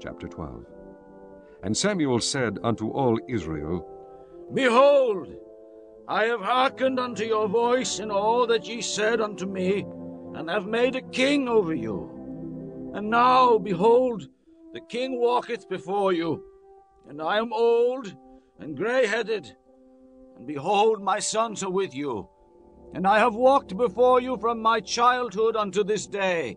Chapter 12 And Samuel said unto all Israel, Behold, I have hearkened unto your voice in all that ye said unto me, and have made a king over you. And now, behold, the king walketh before you, and I am old and grey headed. And behold, my sons are with you, and I have walked before you from my childhood unto this day.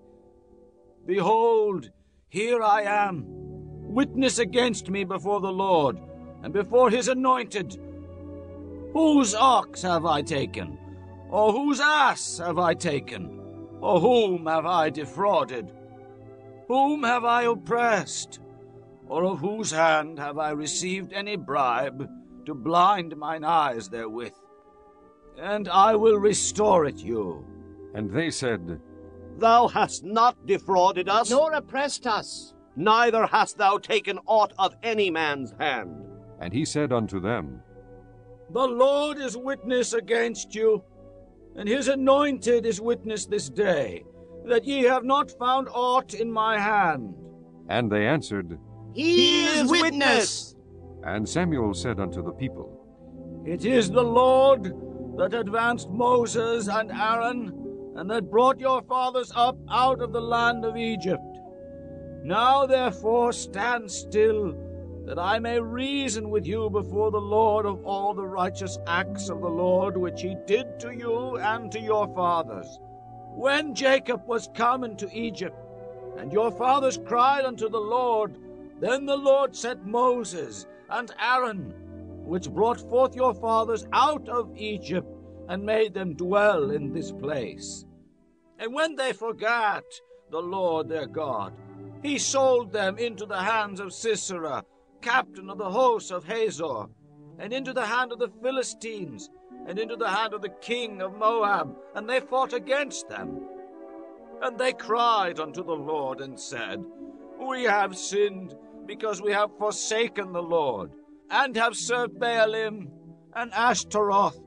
Behold, here I am, witness against me before the Lord, and before his anointed. Whose ox have I taken? Or whose ass have I taken? Or whom have I defrauded? Whom have I oppressed? Or of whose hand have I received any bribe to blind mine eyes therewith? And I will restore it you. And they said, Thou hast not defrauded us, nor oppressed us. neither hast thou taken aught of any man's hand. And he said unto them, The Lord is witness against you, and his anointed is witness this day, that ye have not found aught in my hand. And they answered, He, is witness. And Samuel said unto the people, It is the Lord that advanced Moses and Aaron, and that brought your fathers up out of the land of Egypt. Now therefore stand still, that I may reason with you before the Lord of all the righteous acts of the Lord which he did to you and to your fathers. When Jacob was come into Egypt, and your fathers cried unto the Lord, then the Lord sent Moses and Aaron, which brought forth your fathers out of Egypt, and made them dwell in this place. And when they forgot the Lord their God, he sold them into the hands of Sisera, captain of the host of Hazor, and into the hand of the Philistines, and into the hand of the king of Moab, and they fought against them. And they cried unto the Lord, and said, We have sinned, because we have forsaken the Lord, and have served Baalim and Ashtaroth.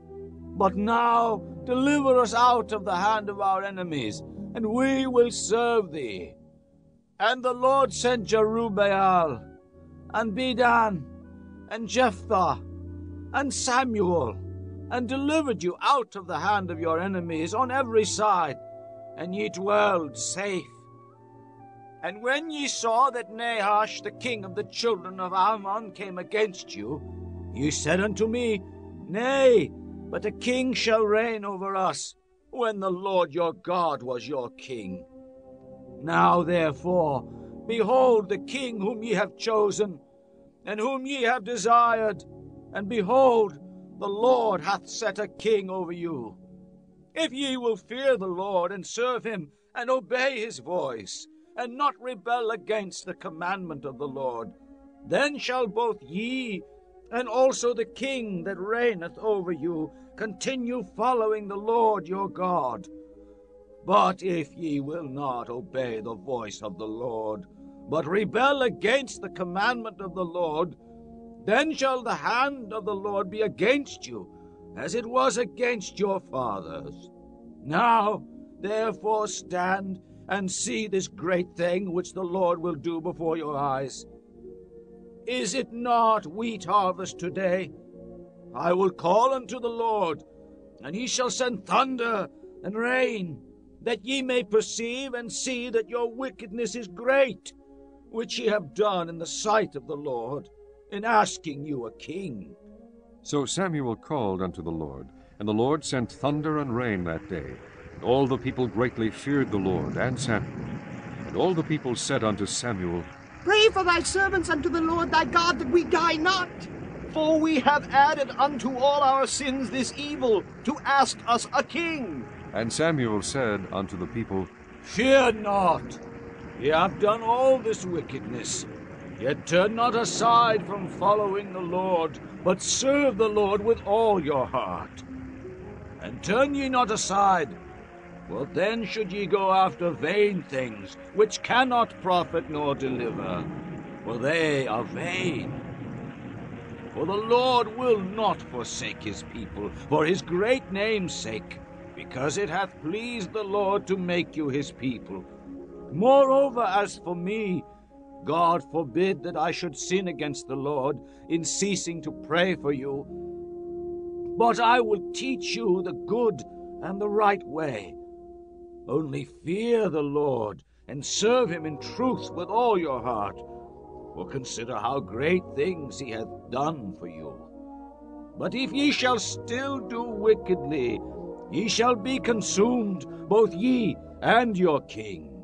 But now deliver us out of the hand of our enemies, and we will serve thee. And the Lord sent Jerubbaal, and Bedan, and Jephthah, and Samuel, and delivered you out of the hand of your enemies on every side, and ye dwelled safe. And when ye saw that Nahash, the king of the children of Ammon, came against you, ye said unto me, Nay, but a king shall reign over us, when the Lord your God was your king. Now therefore, behold the king whom ye have chosen, and whom ye have desired, and behold, the Lord hath set a king over you. If ye will fear the Lord, and serve him, and obey his voice, and not rebel against the commandment of the Lord, then shall both ye and also the king that reigneth over you continue following the Lord your God. But if ye will not obey the voice of the Lord, but rebel against the commandment of the Lord, then shall the hand of the Lord be against you, as it was against your fathers. Now, therefore, stand and see this great thing which the Lord will do before your eyes. Is it not wheat harvest today? I will call unto the Lord, and he shall send thunder and rain, that ye may perceive and see that your wickedness is great, which ye have done in the sight of the Lord, in asking you a king. So Samuel called unto the Lord, and the Lord sent thunder and rain that day. And all the people greatly feared the Lord and Samuel. And all the people said unto Samuel, Pray for thy servants unto the Lord thy God that we die not. For we have added unto all our sins this evil, to ask us a king. And Samuel said unto the people, Fear not. Ye have done all this wickedness. Yet turn not aside from following the Lord, but serve the Lord with all your heart. And turn ye not aside, for then should ye go after vain things, which cannot profit nor deliver, for they are vain. For the Lord will not forsake his people for his great name's sake, because it hath pleased the Lord to make you his people. Moreover, as for me, God forbid that I should sin against the Lord in ceasing to pray for you. But I will teach you the good and the right way. Only fear the Lord and serve him in truth with all your heart. For consider how great things he hath done for you. But if ye shall still do wickedly, ye shall be consumed, both ye and your king.